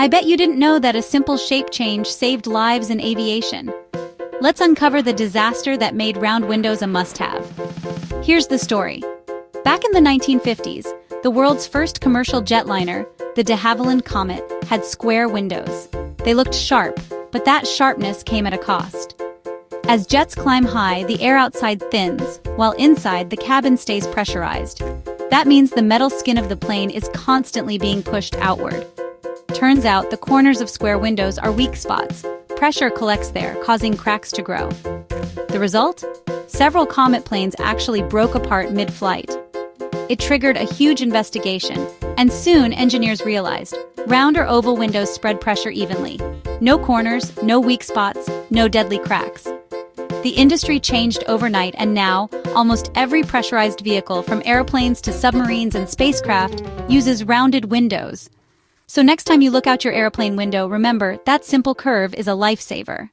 I bet you didn't know that a simple shape change saved lives in aviation. Let's uncover the disaster that made round windows a must-have. Here's the story. Back in the 1950s, the world's first commercial jetliner, the de Havilland Comet, had square windows. They looked sharp, but that sharpness came at a cost. As jets climb high, the air outside thins, while inside, the cabin stays pressurized. That means the metal skin of the plane is constantly being pushed outward. Turns out the corners of square windows are weak spots. Pressure collects there, causing cracks to grow. The result? Several Comet planes actually broke apart mid-flight. It triggered a huge investigation, and soon engineers realized round or oval windows spread pressure evenly. No corners, no weak spots, no deadly cracks. The industry changed overnight, and now almost every pressurized vehicle, from airplanes to submarines and spacecraft, uses rounded windows. So next time you look out your airplane window, remember that simple curve is a lifesaver.